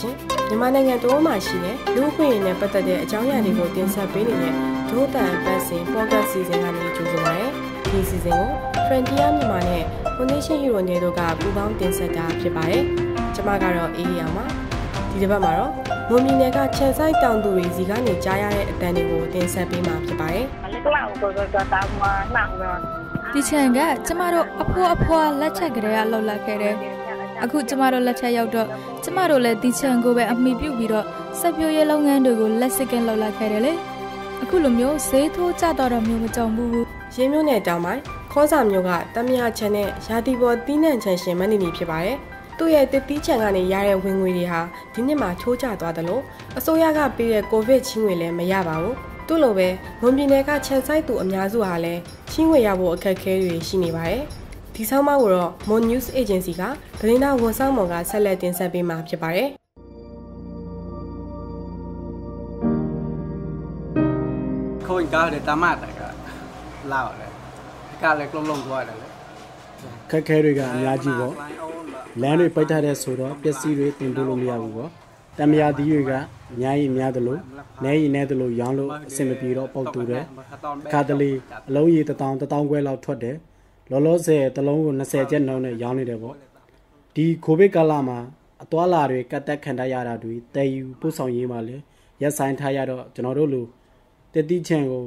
ရှင်မြန်မာနိုင်ငံတော်မှာရှိတဲ့လူ့အခွင့်အရေးနဲ့ပတ်သက်တဲ့အကြောင်းအရာတွေကိုတင်ဆက်ပေးနေတဲ့ဒိုးတန်ပတ်စဉ် podcast စီစဉ်ကနေကြိုဆိုပါရစေဒီစီစဉ်ကို Frontier မြန်မာနဲ့ Foundation Hero တွေတို့ကပူးပေါင်းတင်ဆက်တာဖြစ်ပါတယ်ကျွန်မကတော့အေးအေးအောင်ပါဒီတစ်ပတ်မှာတော့မွန်ပြည်နယ်ကခြံဆိုင်တောင်သူတွေစီကနေကြားရတဲ့အတန်တွေကိုတင်ဆက်ပေးမှာဖြစ်ပါတယ်။လောက်ကိုတော့တောင်းမှာနှောက်တော့ဒီချန်ကကျမတို့အဖိုးအဖွားလက်ချက်ကလေးကလှုပ်လိုက်ခဲ့တယ်။ အခုကျမတို့လက်ချက်ရောက်တော့ကျမတို့လည်းဒီချန်ကိုပဲအမိပြုတ်ပြီးတော့စက်ပြိုးရဲလုပ်ငန်းတွေကိုလက်စစ်ကင်းလှုပ်လိုက်ခဲ့တယ်လေ။အခုလိုမျိုးဈေးထိုးကြတော့တော့မျိုးမကြုံဘူး။ရင်းမျိုးနဲ့တောင်းပိုင်းခေါစာမျိုးကတမယာချန်နဲ့ရာတီပေါ်တီးနှံချန်ရှင်မန်နီနီဖြစ်ပါတယ်။သူ့ရဲ့တစ်တီးချန်ကနေရတဲ့ဝင်ငွေတွေဟာဒီနှစ်မှာချိုးကျသွားတယ်လို့အစိုးရကပေးတဲ့ကိုဗစ်ချင်းငွေလည်းမရပါဘူး။သူ့လိုပဲဝန်ပြည်နယ်ကခြံဆိုင်သူအများစုဟာလည်းချင်းငွေရဖို့အခက်အခဲတွေရှိနေပါတယ်။ ဒီဆောင်မကိုတော့ Mon News Agency ကသတင်းသားဝန်ဆောင်မော်ကဆက်လက်တင်ဆက်ပေးမှာဖြစ်ပါတယ်။ခိုးကားတဲ့တမတ်တကလာတယ်ကလည်းကလုံးလုံးသွားတယ်ခက်ခဲတွေကအများကြီးပေါ့လမ်းတွေပိတ်ထားတဲ့ဆိုတော့ပစ္စည်းတွေတင်ပို့လို့မရဘူးပေါ့တမယာသီးတွေကအများကြီးများသလိုနဲရီနဲသလိုရောင်းလို့အဆင်မပြေတော့ပေါက်တူတယ်ခါတလေအလုံးကြီး1000 1000ခွဲလောက်ထွက်တယ် လောလောဆယ်တစ်လုံးကို20ကျပ်နှုန်းနဲ့ရောင်းနေတယ်ပေါ့ဒီကိုဗစ်ကာလမှာအသွာလာတွေကတ်တက်ခံတရတာတွေတည်ယူပို့ဆောင်ရေးမှာလေရက်ဆိုင်ထားရတော့ကျွန်တော်တို့လိုတတိချန်ကို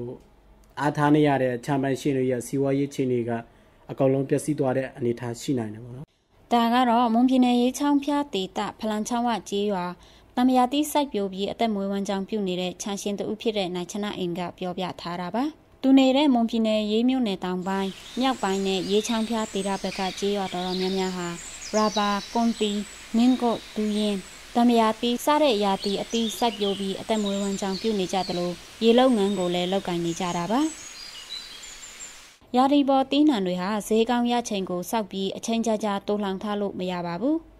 အားထားနေရတဲ့ချမ်ပီယံရှင်တွေရဲ့စီးပွားရေးခြေနေကအကောင်လုံးပျက်စီးသွားတဲ့အနေအထားရှိနိုင်တယ်ပေါ့နော်ဒါကတော့မွန်ပြည်နယ်ရေးချောင်းဖျားဒေတာဖလန်ချောင်းဝကျေးရွာတမယာတိစိုက်ပျိုးပြီးအသက်မွေးဝမ်းကြောင်းပြုနေတဲ့ချန်ရှင်တူဖြစ်တဲ့နိုင်ချနာအိမ်ကပြောပြထားတာပါ သူနေတဲ့မွန်ပြည်နယ်ရေးမြို့နယ်တောင်ပိုင်းမြောက်ပိုင်းနဲ့ရေးချောင်းဖျားဒေတာဘက်ကကျေးရွာတော်တော်များများဟာရာဘာကွန်တီမင်းကုတ်ဒူရင်တမယာတိစတဲ့ရာတီအတိစိုက်ပျိုးပြီးအသက်မွေးဝမ်းကြောင်းပြုနေကြတယ်လို့ရေလုံငန်းကိုလည်းလောက်ကင်နေကြတာပါရာဒီပေါ်တီးနှံတွေဟာဈေးကောင်းရချိန်ကိုစောက်ပြီးအချိန်ကြာကြာတိုးလှောင်ထားလို့မရပါဘူး။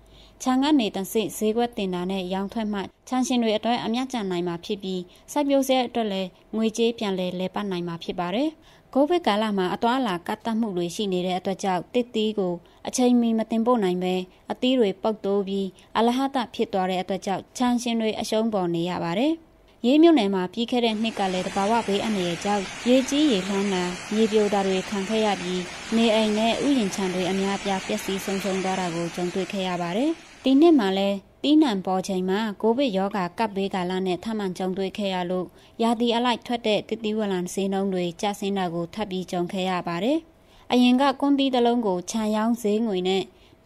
ခြံကနေတဆင့်ဈေးကွက်တင်တာနဲ့ရောင်းထွက်မှခြံရှင်တွေအတွက်အမြတ်ကျန်နိုင်မှာဖြစ်ပြီးစိုက်ပျိုးစဲအတွက်လည်းငွေကြေးပြန်လဲလဲပတ်နိုင်မှာဖြစ်ပါတယ်။ကိုဗစ်ကာလမှာအသွာလာကတ်တတ်မှုတွေရှိနေတဲ့အတွက်ကြောင့်တစ်တီးကိုအချိန်မီမတင်ပို့နိုင်ပဲအသီးတွေပုတ်တိုးပြီးအလဟတဖြစ်သွားတဲ့အတွက်ကြောင့်ခြံရှင်တွေအရှုံးပေါ်နေရပါတယ်။ရေးမြို့နယ်မှာပြီးခဲ့တဲ့နှစ်ကလည်းတဘာဝဘေးအန္တရာယ်ကြောင့်ရေကြီးရေလှမ်းတာမြေပြိုတာတွေခံခဲ့ရပြီးနေအိမ်နဲ့ဥယျာဉ်ခြံတွေအများအပြားပျက်စီးဆုံးရှုံးသွားတာကိုကြုံတွေ့ခဲ့ရပါတယ်။ ဒီနှစ်မှာလည်းတီးနှံပေါ်ချိန်မှာကိုဗစ်ရောဂါကပ်ဘေးကာလနဲ့ထပ်မံကြုံတွေ့ခဲ့ရလို့ရာသီအလိုက်ထွက်တဲ့တတိဝလန်ဈေးနှုန်းတွေကျဆင်းတာကိုထပ်ပြီးကြုံခဲ့ရပါတယ်။အရင်ကကွန်တီတလုံးကိုခြံရောင်းဈေးငွေနဲ့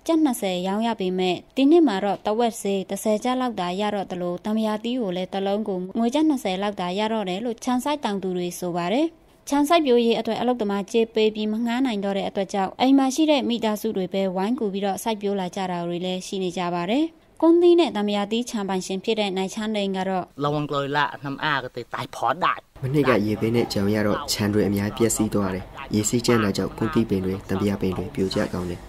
ကျပ်20ရောင်းရပေမဲ့ဒီနှစ်မှာတော့တဝက်စေး30ကျပ်လောက်သာရတော့တယ်လို့တမယာတီးကိုလည်းတလုံးကိုငွေကျပ်20လောက်သာရတော့တယ်လို့ခြံဆိုင်တောင်သူတွေဆိုပါတယ် ချန်ဆိုင်ပြိုးရေးအတွက်အလုပ်သမားကြေးပေးပြီးမငှားနိုင်တော့တဲ့အတွက်ကြောင့်အိမ်မှာရှိတဲ့မိသားစုတွေပဲဝိုင်းကူပြီးတော့စိုက်ပျိုးလာကြတာတွေလည်းရှိနေကြပါတယ်။ကွန်သီးနဲ့တမယာတီးချန်ပိုင်ရှင်ဖြစ်တဲ့နိုင်ချမ်းလိန်ကတော့လောင်ကလလာနှမ်းအားကတိတိုင်ဖော်ဒတ်မနေ့ကရေပင်းနဲ့ကြောင်ရတော့ခြံတွေအများပြည့်စည်သွားတယ်။ရေစီးကျန်းတာကြောင့်ကွန်သီးပင်တွေတံပြားပင်တွေပြိုကျကောင်းတယ်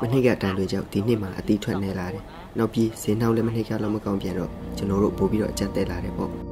မနှစ်ကတန်တွေကြောင့်ဒီနှစ်မှာအတိထွက်နေလာတယ်။နောက်ပြီးဈေးနှောင်းလည်းမနှစ်ကလောက်မကောင်းပြန်တော့ကျွန်တော်တို့ပို့ပြီးတော့အကျက်တဲလာတယ်ပေါ့။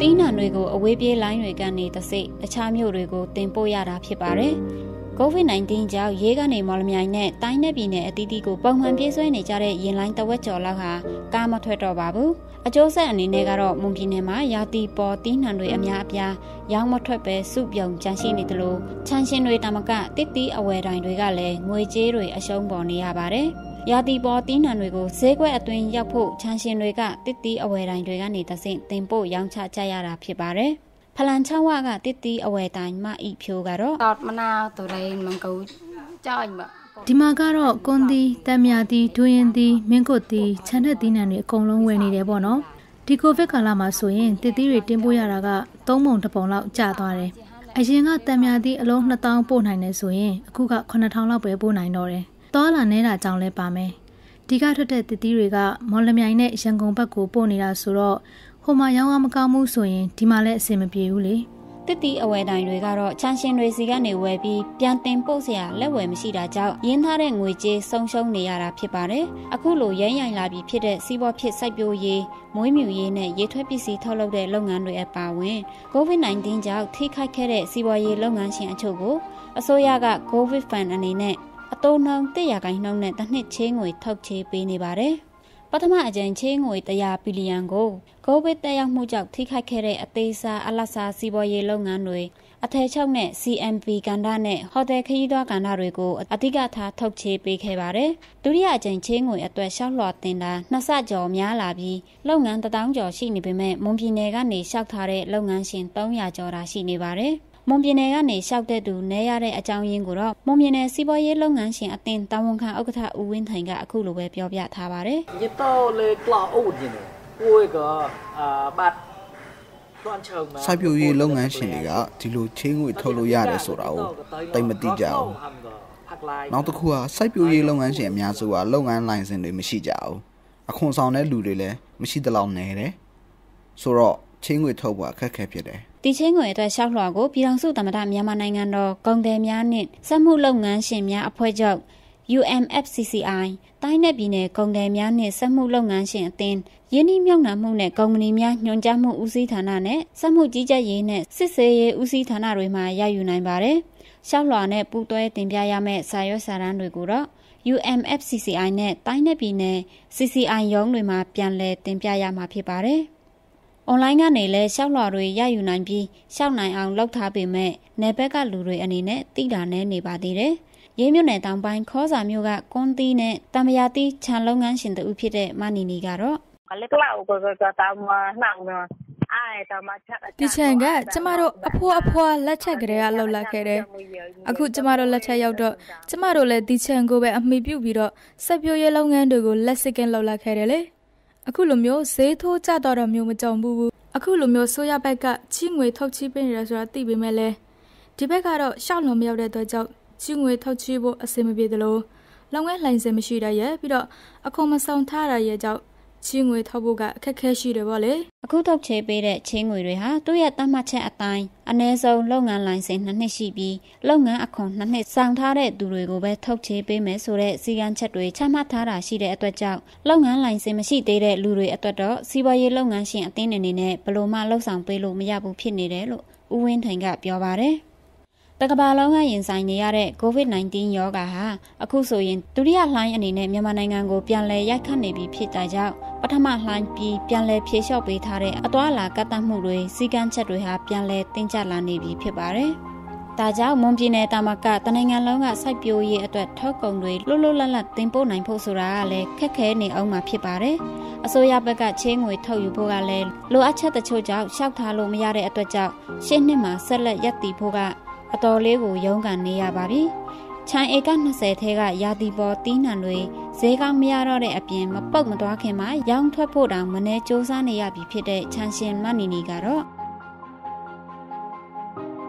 တီးနှံတွေကိုအဝေးပြေးလိုင်းတွေကနေတစိတခြားမြို့တွေကိုတင်ပို့ရတာဖြစ်ပါတယ်။ COVID-19 ကြောင့်ရေးကနေမော်လမြိုင်နဲ့တိုင်းနယ်ပြည်နယ်အသီးသီးကိုပုံမှန်ပြေးဆွဲနေကြတဲ့ရင်လိုင်းတဝက်ကျော်လောက်ဟာကားမထွက်တော့ပါဘူး။အကျိုးဆက်အနေနဲ့ကတော့မွန်ပြည်နယ်မှာရာသီပေါ်တီးနှံတွေအများအပြားရောင်းမထွက်ပဲစုပြုံကြန့်ရှိနေတယ်လို့ချန်ရှင်တွေတမကတစ်တီးအဝယ်တိုင်းတွေကလည်းငွေကြေးတွေအရှုံးပေါ်နေရပါတယ်။ ရာသီပေါ်တင်းနံတွေကိုဈေးကွက်အတွင်းရောက်ဖို့ခြံရှင်တွေကတစ်တီးအဝယ်တိုင်တွေကနေတဆင့်တင်ပို့ရောင်းချကြရတာဖြစ်ပါတယ်။ဖလန်ချဝကတစ်တီးအဝယ်တိုင်မအိဖြိုးကတော့တော့မနာတူတိုင်းမကူကြောက်မှာဒီမှာကတော့ကွန်တီတမ်မြတီဒွရင်တီမင်းကုတ်တီခြံထက်တီနံတွေအကုန်လုံးဝယ်နေတယ်ပေါ့နော်။ဒီကိုဗစ်ကာလမှာဆိုရင်တစ်တီးတွေတင်ပို့ရတာက၃ပုံတစ်ပုံလောက်ကျသွားတယ်။အရင်ကတံမြာသည့်အလုံး2000ပို့နိုင်တယ်ဆိုရင်အခုက9000လောက်ပဲပို့နိုင်တော့တယ်။ သွာလာနေတာကြောင့်လဲပါမယ်ဒီကထွက်တဲ့တတိတွေကမော်လမြိုင်နဲ့ရန်ကုန်ဘက်ကိုပို့နေတာဆိုတော့ဟိုမှာရောင်းအားမကောင်းဘူးဆိုရင်ဒီမှာလည်းအဆင်မပြေဘူးလေတတိအဝယ်တိုင်တွေကတော့ချန်ရှင်တွေစီကနေဝယ်ပြီးပြန်တင်ပို့စရာလက်ဝယ်မရှိတာကြောင့်ရင်းထားတဲ့ငွေကြေးဆုံးရှုံးနေရတာဖြစ်ပါတယ်။အခုလိုရမ်းရိုင်လာပြီးဖြစ်တဲ့စီးပွားဖြစ်စိုက်ပျိုးရေး၊မွေးမြူရေးနဲ့ရေထွက်ပစ္စည်းထုတ်လုပ်တဲ့လုပ်ငန်းတွေအပါအဝင် COVID-19 ကြောင့်ထိခိုက်ခဲ့တဲ့စီးပွားရေးလုပ်ငန်းရှင်အချို့ကိုအစိုးရက COVID Fund အနေနဲ့ အတိုးနှုန်း100ခိုင်နှုန်းနဲ့တစ်နှစ်ချင်းငွေထုတ်ချေးပေးနေပါတယ်ပထမအကြိမ်ချေးငွေ100ဘီလီယံကိုကိုဗစ်တက်ရောက်မှုကြောင့်ထိခိုက်ခဲ့တဲ့အသေးစားအလတ်စားစီးပွားရေးလုပ်ငန်းတွေအထည်ချုပ်နဲ့ CMV ကဏ္ဍနဲ့ဟိုတယ်ခရီးသွားကဏ္ဍတွေကိုအဓိကထားထုတ်ချေပေးခဲ့ပါတယ်။ဒုတိယအကြိမ်ချေးငွေအတွက်ရှောက်လွှာတင်တာနှစ်ဆကျော်များလာပြီးလုပ်ငန်းတထောင်ကျော်ရှိနေပေမဲ့မွန်ပြည်နယ်ကနေရှောက်ထားတဲ့လုပ်ငန်းရှင်300ကျော်တာရှိနေပါတယ်။ မွန်ပြည်နယ်ကနေရှောက်တဲ့သူနဲရတဲ့အကြောင်းရင်းကိုတော့မွန်ပြည်နယ်စီးပွားရေးလုပ်ငန်းရှင်အသင်းတာဝန်ခံဥက္ကဋ္ဌဦးဝင်းထိုင်ကအခုလိုပဲပြောပြထားပါတယ်။ညတော့လေကလောက်ဦးညနေကိုယ်ကအာဘတ်စိုက်ပျိုးရေးလုပ်ငန်းရှင်တွေကဒီလိုချင်းငွေထုတ်လို့ရတယ်ဆိုတာကိုတိတ်မသိကြဘူး။နောက်တစ်ခုကစိုက်ပျိုးရေးလုပ်ငန်းရှင်အများစုကလုပ်ငန်းလိုင်စင်တွေမရှိကြဘူး။အခွန်ဆောင်တဲ့လူတွေလည်းမရှိသလောက်နေတယ်။ဆိုတော့ချင်းငွေထုတ်ဖို့အခက်အခဲဖြစ်တယ်။ ဒီချင်းငွေအတွက်ရှောက်လွှာကိုပြည်ထောင်စုသမ္မတမြန်မာနိုင်ငံတော်ကုန်သည်များနှင့်စက်မှုလုပ်ငန်းရှင်များအဖွဲ့ချုပ် UMFCCI တိုင်းနယ်ပြည်နယ်ကုန်တယ်များနှင့်စက်မှုလုပ်ငန်းရှင်အသင်းယင်းနှိမြုံနှံမှုနဲ့ကုမ္ပဏီများညွှန်ကြားမှုဦးစီးဌာနနဲ့စက်မှုကြီးကြပ်ရေးနဲ့စစ်ဆေးရေးဦးစီးဌာနတွေမှရယူနိုင်ပါတယ်။ရှောက်လွှာနဲ့ပူးတွဲတင်ပြရမယ့်စာရွက်စာတမ်းတွေကိုတော့ UMFCCI နဲ့တိုင်းနယ်ပြည်နယ် CCI ရုံးတွေမှာပြန်လည်တင်ပြရမှာဖြစ်ပါတယ်။ online ကနေလည်းရှောက်လွှာတွေရယူနိုင်ပြီးရှောက်နိုင်အောင်လုပ်ထားပေမဲ့နယ်ဘက်ကလူတွေအနေနဲ့တိတာနဲနေပါသေးတယ်။ရေးမြို့နယ်တောင်ပိုင်းခေါစာမြို့ကကွန်တီးနဲ့တမယာတီးခြံလုပ်ငန်းရှင်တူဖြစ်တဲ့မနီနီကတော့လက်လောက်ကိုကတောင်မနှောင်းတော့အဲ့တော့မှချက်ဒီချန်ကကျမတို့အဖိုးအဖွားလက်ချက်ကလေးကလှုပ်လာခဲ့တယ်အခုကျမတို့လက်ချက်ရောက်တော့ကျမတို့လည်းဒီချန်ကိုပဲအမိပြုပြီးတော့စက်ပြိုးရေးလုပ်ငန်းတွေကိုလက်စစ်ကင်းလှုပ်လာခဲ့တယ်လေ အခုလိုမျိုးဈေးထိုးကြတော့တော့မျိုးမကြုံဘူးအခုလိုမျိုးဆိုရဘက်ကချီးငွေထုတ်ချီးပေးနေရဆိုတာသိပေမဲ့လည်းဒီဘက်ကတော့ရှောက်လုံးမရောက်တဲ့အတွက်ကြောင့်ချီငွေထုတ်ချေးဖို့အဆင်မပြေသလိုလုပ်ငန်းလိုင်စင်မရှိတဲ့ရဲ့ပြီးတော့အခွန်မဆောင်ထားရရဲ့ကြောင့် ချီငွေထုတ်ဖို့ကအခက်ခဲရှိတယ်ဗောလေအခုထုတ်ချေပေးတဲ့ချေငွေတွေဟာသူ့ရဲ့တတ်မှတ်ချက်အတိုင်းအ ਨੇ ဆုံးလုပ်ငန်းလိုင်စင်နှစ်နှစ်ရှိပြီးလုပ်ငန်းအခွန်နှစ်နှစ်ဆောင်ထားတဲ့သူတွေကိုပဲထုတ်ချေပေးမယ်ဆိုတဲ့စီကံချက်တွေချမှတ်ထားတာရှိတဲ့အတွက်ကြောင့်လုပ်ငန်းလိုင်စင်မရှိသေးတဲ့လူတွေအတွက်တော့စီးပွားရေးလုပ်ငန်းရှင်အသင်းအနေနဲ့ဘယ်လိုမှလှုပ်ဆောင်ပေးလို့မရဘူးဖြစ်နေတယ်လို့ဦးဝင်းထိုင်ကပြောပါတယ် တကဘာလုံးကရင်ဆိုင်နေရတဲ့ COVID-19 ရောဂါဟာအခုဆိုရင်ဒုတိယလှိုင်းအနေနဲ့မြန်မာနိုင်ငံကိုပြန်လည်ရိုက်ခတ်နေပြီဖြစ်တာကြောင့်ပထမလှိုင်းပြီးပြန်လည်ဖြေလျှော့ပေးထားတဲ့အသွာလာကတ်တတ်မှုတွေစီကန်းချက်တွေဟာပြန်လည်တင်းကျပ်လာနေပြီဖြစ်ပါတယ်။ဒါကြောင့်မွန်ပြည်နယ်တာမကတနိုင်ငံလုံးကစိုက်ပျိုးရေးအတွက်ထောက်ကုံတွေလွတ်လွတ်လပ်လပ်တင်ပို့နိုင်ဖို့ဆိုတာကလည်းခက်ခဲနေအောင်မှာဖြစ်ပါတယ်။အစိုးရဘက်ကချင်းငွေထုတ်ယူဖို့ကလည်းလိုအပ်ချက်တချို့ကြောင့်ရှောက်ထားလို့မရတဲ့အတွက်ကြောင့်ရှင်းနှစ်မှာဆက်လက်ရပ်တည်ဖို့က အတော်လေးကိုရုန်းကန်နေရပါပြီ။ခြံဧက20ထဲကရာသီပေါ်တီးနှံတွေဈေးကောင်းမရတော့တဲ့အပြင်မပုတ်မသွားခင်မှာရောင်းထွက်ဖို့တောင်မနေစ조사နေရပြီဖြစ်တဲ့ခြံရှင်မနီနီကတော့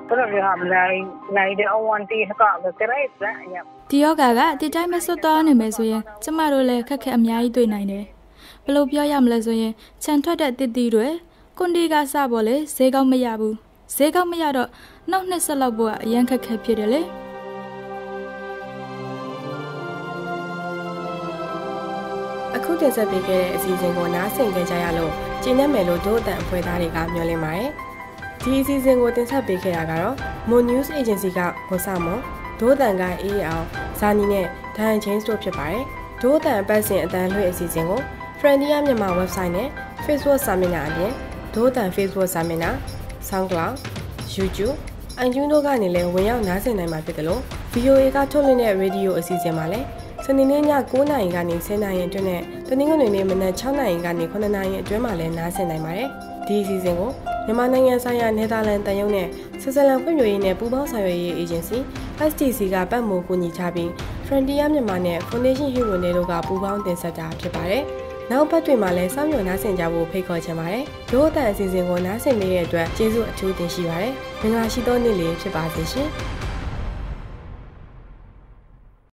ဘယ်လိုဟာမလိုက်လိုက်တဲ့အဝန်တီကကကြရဲစညဒီယောဂါကဒီတိုင်းမစွတ်သွားနေမယ်ဆိုရင်ကျမတို့လည်းခက်ခဲအများကြီးတွေ့နိုင်တယ်ဘယ်လိုပြောရမလဲဆိုရင်ခြံထွက်တဲ့တစ်တီတွေကွန်ဒီကစပေါ်လေဈေးကောင်းမရဘူး ဈေးကောင်းမရတော့နောက်နှစ်ဆက်လောက်ဖို့ကအရန်ခက်ခဲဖြစ်တယ်လေအခုတင်ဆက်ပေးခဲ့တဲ့အစီအစဉ်ကိုနားဆင်ကြကြရလို့ကျင်းနေမယ်လို့တို့အတန်အဖွဲ့သားတွေကမျှော်လင့်ပါတယ်ဒီအစီအစဉ်ကိုတင်ဆက်ပေးခဲ့တာကတော့ Moon News Agency ကဝန်ဆောင်မဒိုးတန်ကအေးအောင်ဇာနီနဲ့ဒိုင်ချင်းတို့ဖြစ်ပါတယ်ဒိုးတန်ပတ်စဉ်အတန်လွှင့်အစီအစဉ်ကို Friendia မြန်မာ website နဲ့ Facebook စာမျက်နှာအပြင်ဒိုးတန် Facebook စာမျက်နှာ SoundCloud YouTube အန်ကျူးတို့ကနေလည်းဝင်ရောက်နားဆင်နိုင်မှာဖြစ်တယ်လို့ VOA ကထုတ်လွှင့်တဲ့ရေဒီယိုအစီအစဉ်မှာလည်းစနေနေ့ည9:00နာရီကနေ10:00နာရီအတွင်းနဲ့တနင်္ဂနွေနေ့မနက်6:00နာရီကနေ9:00နာရီအတွင်းမှာလည်းနားဆင်နိုင်ပါတယ်။ဒီအစီအစဉ်ကိုမြန်မာနိုင်ငံဆိုင်ရာနယ်သာလန်တန်ယုံနဲ့ဆွစ်ဇာလန်ဖွံ့ဖြိုးရေးနဲ့ပူးပေါင်းဆောင်ရွက်ရေးအေဂျင်စီ STC ကပတ်မိုးကူညီချပြီး Frontier မြန်မာနဲ့ Foundation Hero နဲ့တို့ကပူးပေါင်းတင်ဆက်တာဖြစ်ပါတယ်။ နောက်ဘက်တွေမှာလည်းစောင့်မျှော်နားဆင်ကြဖို့ဖိတ်ခေါ်ချင်ပါတယ်။ဒို့အတန်အစီအစဉ်ကိုနားဆင်နေတဲ့အတွက်ကျေးဇူးအထူးတင်ရှိပါတယ်။မင်္ဂလာရှိသောနေ့လေးဖြစ်ပါစေရှင်။